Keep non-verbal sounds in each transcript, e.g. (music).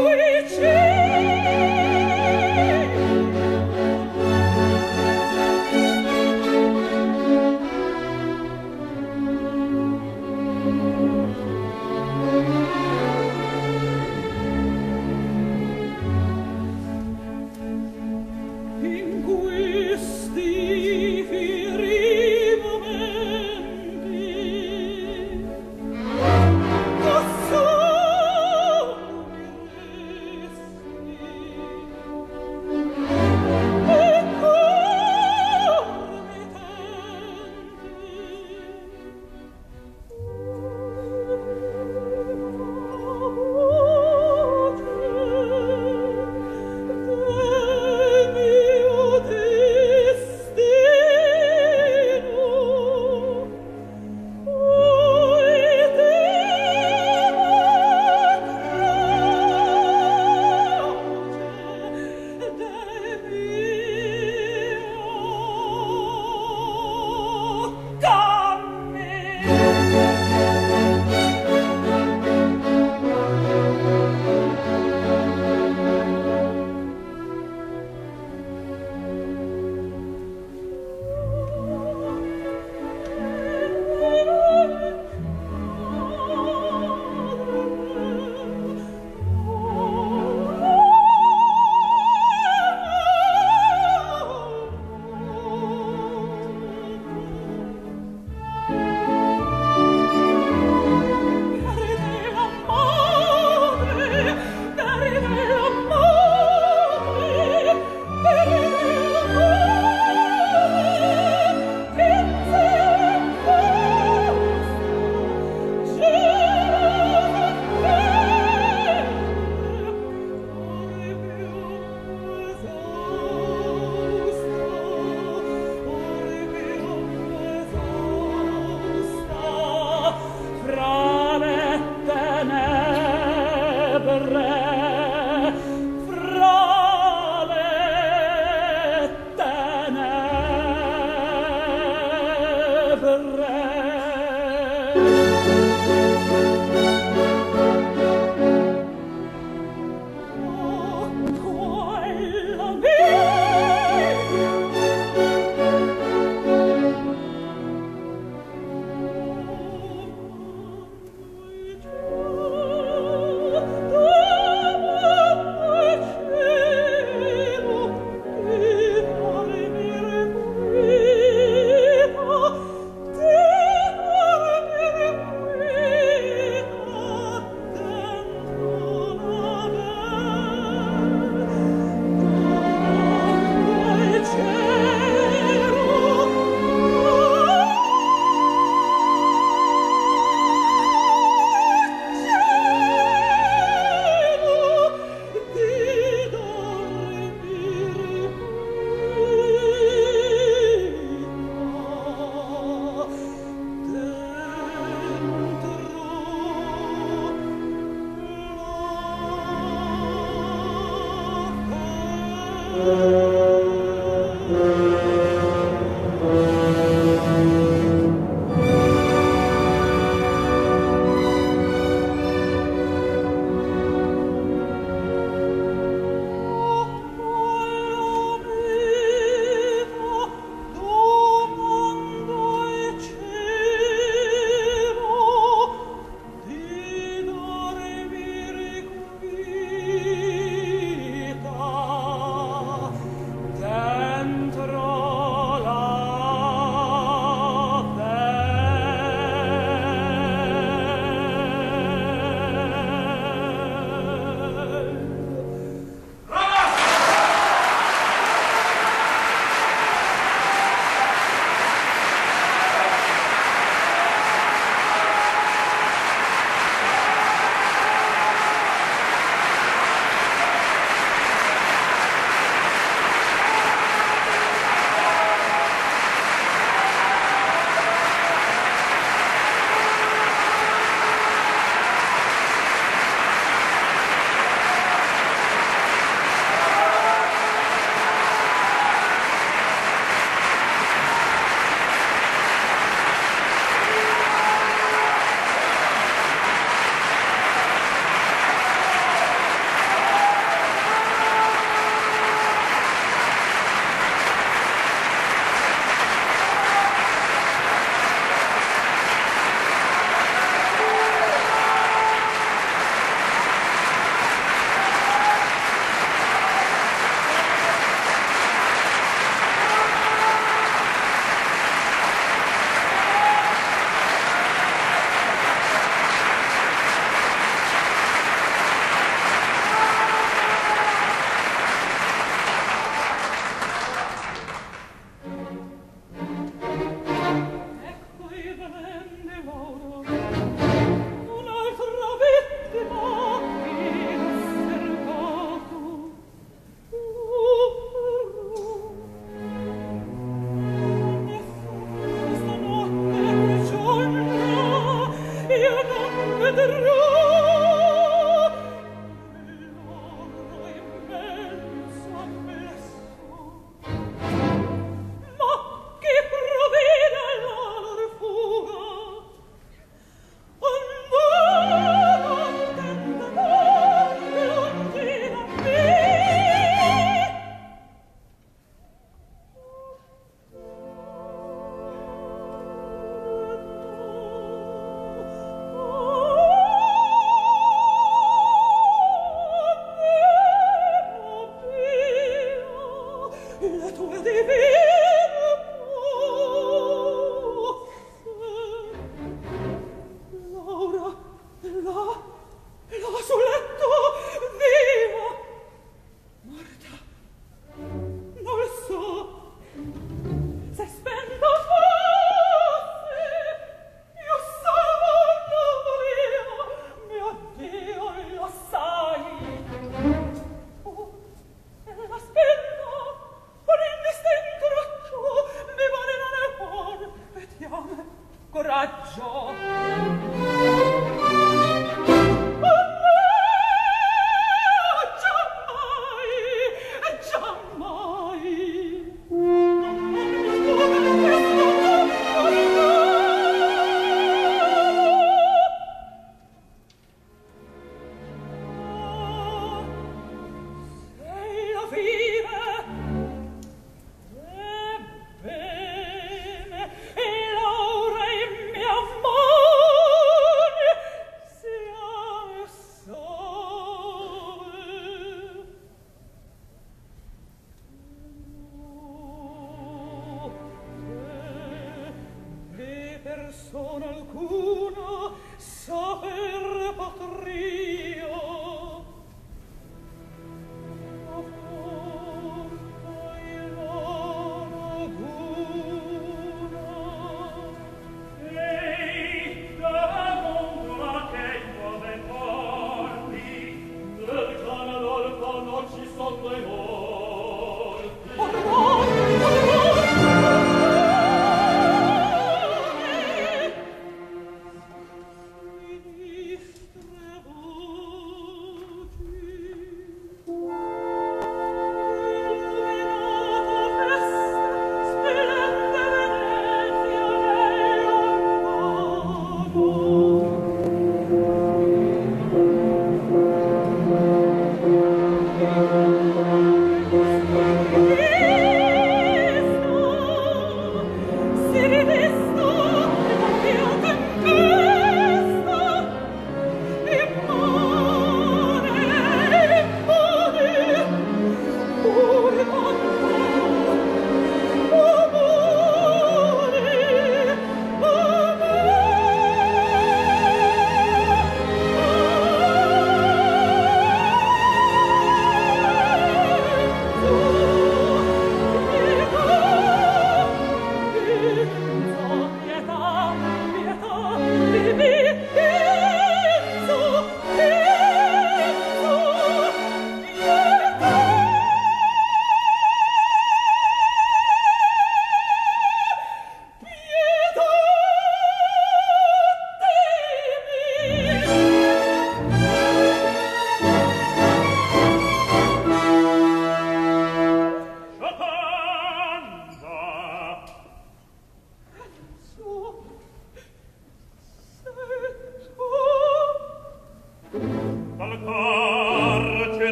away. (laughs) tu devi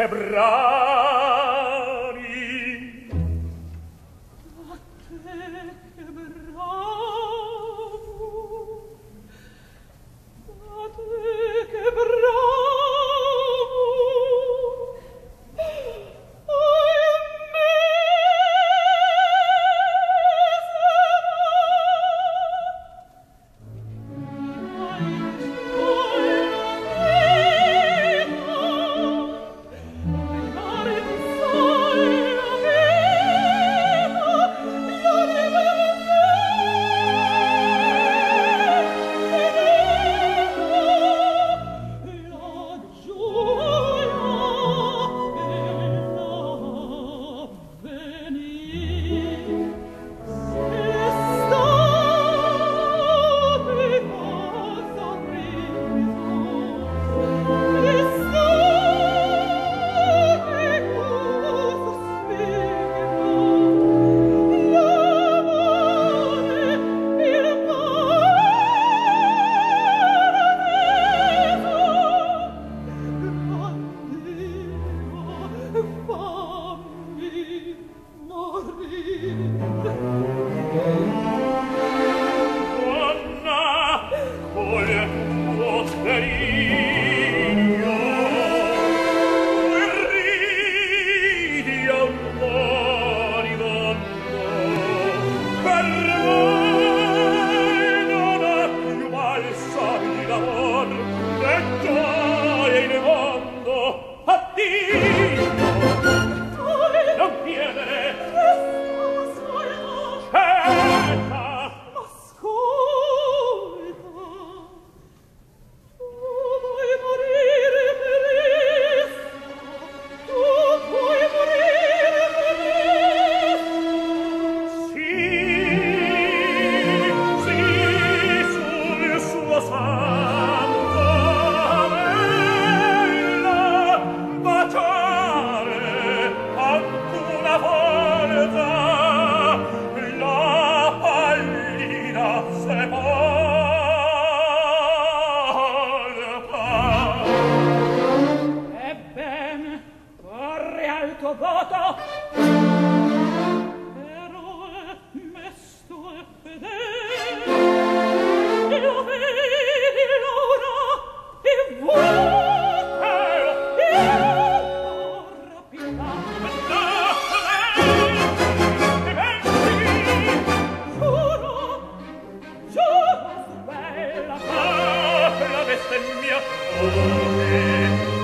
Hebra.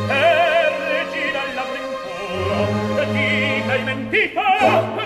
e regina l'avventura, chi t'hai mentita?